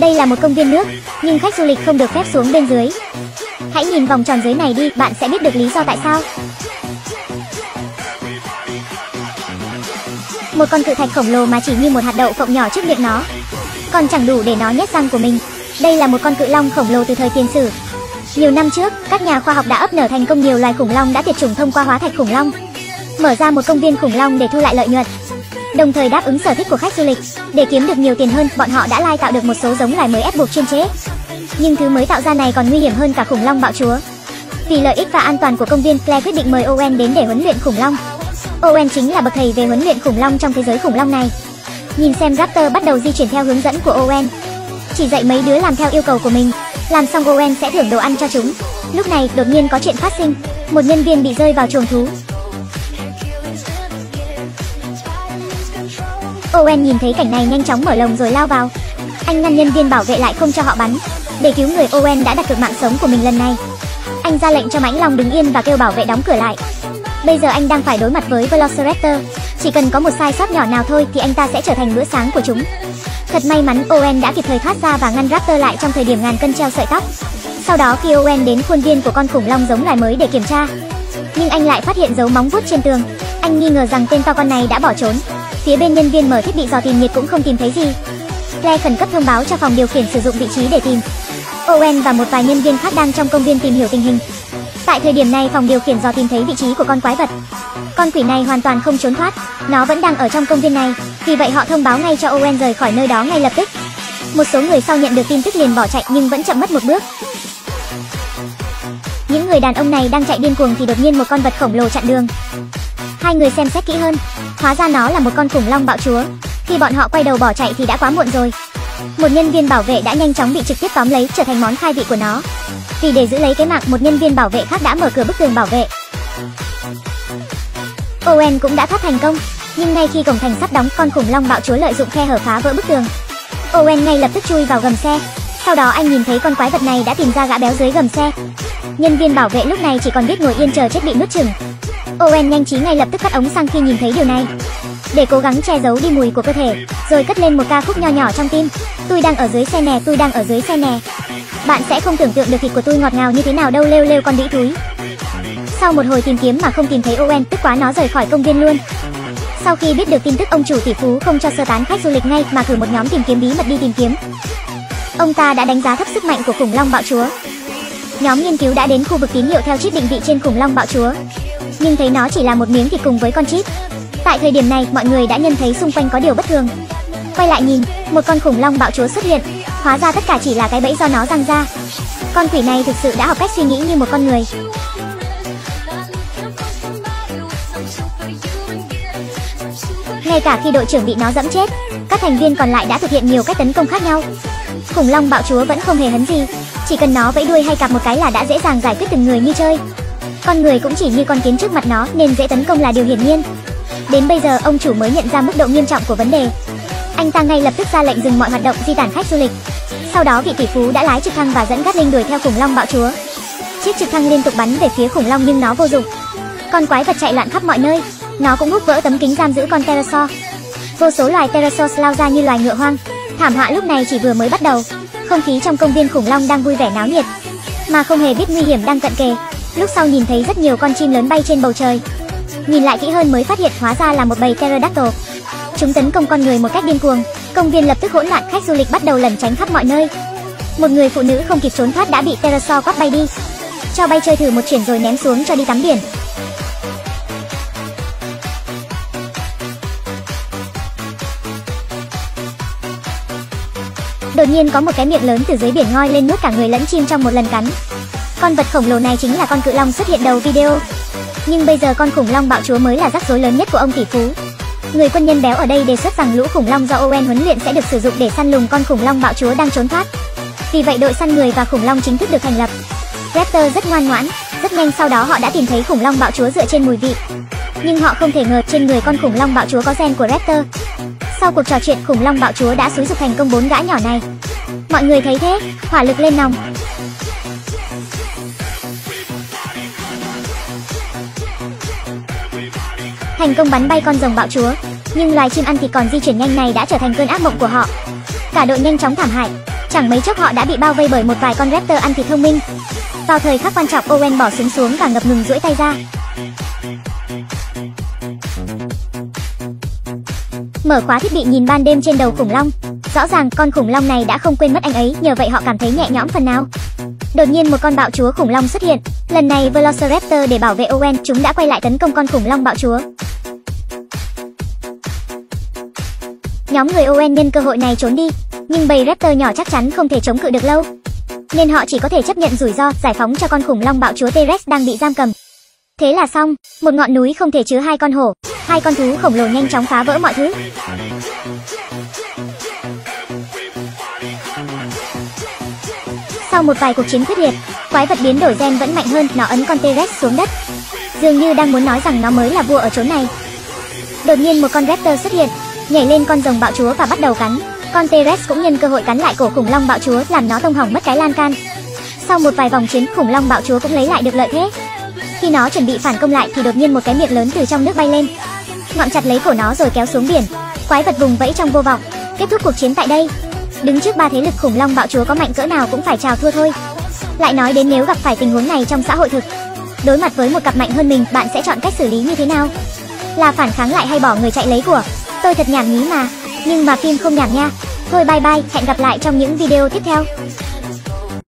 Đây là một công viên nước, nhưng khách du lịch không được phép xuống bên dưới. Hãy nhìn vòng tròn dưới này đi, bạn sẽ biết được lý do tại sao. Một con cự thạch khổng lồ mà chỉ như một hạt đậu phộng nhỏ trước miệng nó. Còn chẳng đủ để nó nhét răng của mình. Đây là một con cự long khổng lồ từ thời tiền sử. Nhiều năm trước, các nhà khoa học đã ấp nở thành công nhiều loài khủng long đã tuyệt chủng thông qua hóa thạch khủng long. Mở ra một công viên khủng long để thu lại lợi nhuận. Đồng thời đáp ứng sở thích của khách du lịch, để kiếm được nhiều tiền hơn, bọn họ đã lai tạo được một số giống loài mới ép buộc chuyên chế. Nhưng thứ mới tạo ra này còn nguy hiểm hơn cả khủng long bạo chúa. Vì lợi ích và an toàn của công viên, Claire quyết định mời Owen đến để huấn luyện khủng long. Owen chính là bậc thầy về huấn luyện khủng long trong thế giới khủng long này. Nhìn xem Raptor bắt đầu di chuyển theo hướng dẫn của Owen. Chỉ dạy mấy đứa làm theo yêu cầu của mình. Làm xong Owen sẽ thưởng đồ ăn cho chúng. Lúc này đột nhiên có chuyện phát sinh, một nhân viên bị rơi vào chuồng thú. Owen nhìn thấy cảnh này nhanh chóng mở lồng rồi lao vào. Anh ngăn nhân viên bảo vệ lại không cho họ bắn. Để cứu người Owen đã đặt cược mạng sống của mình lần này. Anh ra lệnh cho mãnh long đứng yên và kêu bảo vệ đóng cửa lại. Bây giờ anh đang phải đối mặt với Velociraptor. Chỉ cần có một sai sót nhỏ nào thôi thì anh ta sẽ trở thành bữa sáng của chúng. Thật may mắn Owen đã kịp thời thoát ra và ngăn Raptor lại trong thời điểm ngàn cân treo sợi tóc. Sau đó khi Owen đến khuôn viên của con khủng long giống loài mới để kiểm tra, nhưng anh lại phát hiện dấu móng vuốt trên tường. Anh nghi ngờ rằng tên to con này đã bỏ trốn. Phía bên nhân viên mở thiết bị dò tìm nhiệt cũng không tìm thấy gì. Claire khẩn cấp thông báo cho phòng điều khiển sử dụng vị trí để tìm. Owen và một vài nhân viên khác đang trong công viên tìm hiểu tình hình. Tại thời điểm này, phòng điều khiển dò tìm thấy vị trí của con quái vật. Con quỷ này hoàn toàn không trốn thoát, nó vẫn đang ở trong công viên này, vì vậy họ thông báo ngay cho Owen rời khỏi nơi đó ngay lập tức. Một số người sau nhận được tin tức liền bỏ chạy nhưng vẫn chậm mất một bước. Những người đàn ông này đang chạy điên cuồng thì đột nhiên một con vật khổng lồ chặn đường. Hai người xem xét kỹ hơn, hóa ra nó là một con khủng long bạo chúa. Khi bọn họ quay đầu bỏ chạy thì đã quá muộn rồi. Một nhân viên bảo vệ đã nhanh chóng bị trực tiếp tóm lấy trở thành món khai vị của nó. Vì để giữ lấy cái mạng, một nhân viên bảo vệ khác đã mở cửa bức tường bảo vệ. Owen cũng đã thoát thành công, nhưng ngay khi cổng thành sắp đóng, con khủng long bạo chúa lợi dụng khe hở phá vỡ bức tường. Owen ngay lập tức chui vào gầm xe. Sau đó anh nhìn thấy con quái vật này đã tìm ra gã béo dưới gầm xe. Nhân viên bảo vệ lúc này chỉ còn biết ngồi yên chờ chết bị nuốt chửng. Owen nhanh trí ngay lập tức cắt ống xăng khi nhìn thấy điều này. Để cố gắng che giấu đi mùi của cơ thể, rồi cất lên một ca khúc nho nhỏ trong tim. Tôi đang ở dưới xe nè, tôi đang ở dưới xe nè. Bạn sẽ không tưởng tượng được thịt của tôi ngọt ngào như thế nào đâu lêu lêu con đĩ túi. Sau một hồi tìm kiếm mà không tìm thấy Owen, tức quá nó rời khỏi công viên luôn. Sau khi biết được tin tức ông chủ tỷ phú không cho sơ tán khách du lịch ngay mà cử một nhóm tìm kiếm bí mật đi tìm kiếm. Ông ta đã đánh giá thấp sức mạnh của khủng long bạo chúa. Nhóm nghiên cứu đã đến khu vực tín hiệu theo chip định vị trên khủng long bạo chúa, nhưng thấy nó chỉ là một miếng thịt cùng với con chip. Tại thời điểm này, mọi người đã nhận thấy xung quanh có điều bất thường. Quay lại nhìn, một con khủng long bạo chúa xuất hiện, hóa ra tất cả chỉ là cái bẫy do nó răng ra. Con quỷ này thực sự đã học cách suy nghĩ như một con người. Ngay cả khi đội trưởng bị nó dẫm chết, các thành viên còn lại đã thực hiện nhiều cách tấn công khác nhau. Khủng long bạo chúa vẫn không hề hấn gì, chỉ cần nó vẫy đuôi hay cặp một cái là đã dễ dàng giải quyết từng người như chơi. Con người cũng chỉ như con kiến trước mặt nó nên dễ tấn công là điều hiển nhiên. Đến bây giờ ông chủ mới nhận ra mức độ nghiêm trọng của vấn đề. Anh ta ngay lập tức ra lệnh dừng mọi hoạt động di tản khách du lịch. Sau đó vị tỷ phú đã lái trực thăng và dẫn Gatling đuổi theo khủng long bạo chúa. Chiếc trực thăng liên tục bắn về phía khủng long nhưng nó vô dụng. Con quái vật chạy loạn khắp mọi nơi, nó cũng hút vỡ tấm kính giam giữ con pterosaur. Vô số loài pterosaurs lao ra như loài ngựa hoang. Thảm họa lúc này chỉ vừa mới bắt đầu. Không khí trong công viên khủng long đang vui vẻ náo nhiệt, mà không hề biết nguy hiểm đang cận kề. Lúc sau nhìn thấy rất nhiều con chim lớn bay trên bầu trời. Nhìn lại kỹ hơn mới phát hiện hóa ra là một bầy pterodactyl. Chúng tấn công con người một cách điên cuồng. Công viên lập tức hỗn loạn, khách du lịch bắt đầu lẩn tránh khắp mọi nơi. Một người phụ nữ không kịp trốn thoát đã bị pterosaur quắp bay đi. Cho bay chơi thử một chuyển rồi ném xuống cho đi tắm biển. Đột nhiên có một cái miệng lớn từ dưới biển ngoi lên nuốt cả người lẫn chim trong một lần cắn. Con vật khổng lồ này chính là con cự long xuất hiện đầu video. Nhưng bây giờ con khủng long bạo chúa mới là rắc rối lớn nhất của ông tỷ phú. Người quân nhân béo ở đây đề xuất rằng lũ khủng long do Owen huấn luyện sẽ được sử dụng để săn lùng con khủng long bạo chúa đang trốn thoát. Vì vậy đội săn người và khủng long chính thức được thành lập. Raptor rất ngoan ngoãn, rất nhanh sau đó họ đã tìm thấy khủng long bạo chúa dựa trên mùi vị. Nhưng họ không thể ngờ trên người con khủng long bạo chúa có gen của Raptor. Sau cuộc trò chuyện, khủng long bạo chúa đã xúi dục thành công bốn gã nhỏ này. Mọi người thấy thế, hỏa lực lên nòng. Thành công bắn bay con rồng bạo chúa, nhưng loài chim ăn thịt còn di chuyển nhanh này đã trở thành cơn ác mộng của họ. Cả đội nhanh chóng thảm hại, Chẳng mấy chốc họ đã bị bao vây bởi một vài con raptor ăn thịt thông minh. Vào thời khắc quan trọng, Owen bỏ súng xuống và ngập ngừng duỗi tay ra. Mở khóa thiết bị nhìn ban đêm trên đầu khủng long. Rõ ràng con khủng long này đã không quên mất anh ấy, nhờ vậy họ cảm thấy nhẹ nhõm phần nào. Đột nhiên một con bạo chúa khủng long xuất hiện. Lần này Velociraptor để bảo vệ Owen, chúng đã quay lại tấn công con khủng long bạo chúa. Nhóm người Owen nhân cơ hội này trốn đi, nhưng bầy raptor nhỏ chắc chắn không thể chống cự được lâu. Nên họ chỉ có thể chấp nhận rủi ro, giải phóng cho con khủng long bạo chúa T-Rex đang bị giam cầm. Thế là xong, một ngọn núi không thể chứa hai con hổ, hai con thú khổng lồ nhanh chóng phá vỡ mọi thứ. Sau một vài cuộc chiến quyết liệt, quái vật biến đổi gen vẫn mạnh hơn, nó ấn con T-Rex xuống đất. Dường như đang muốn nói rằng nó mới là vua ở chỗ này. Đột nhiên một con raptor xuất hiện, nhảy lên con rồng bạo chúa và bắt đầu cắn. Con T-Rex cũng nhân cơ hội cắn lại cổ khủng long bạo chúa, làm nó tông hỏng mất cái lan can. Sau một vài vòng chiến, khủng long bạo chúa cũng lấy lại được lợi thế. Khi nó chuẩn bị phản công lại thì đột nhiên một cái miệng lớn từ trong nước bay lên, ngọn chặt lấy cổ nó rồi kéo xuống biển. Quái vật vùng vẫy trong vô vọng. Kết thúc cuộc chiến tại đây. Đứng trước ba thế lực khủng long bạo chúa có mạnh cỡ nào cũng phải chào thua thôi. Lại nói đến nếu gặp phải tình huống này trong xã hội thực, đối mặt với một cặp mạnh hơn mình, bạn sẽ chọn cách xử lý như thế nào? Là phản kháng lại hay bỏ người chạy lấy của? Tôi thật nhảm nhí mà, nhưng mà phim không nhảm nha. Thôi bye bye, hẹn gặp lại trong những video tiếp theo.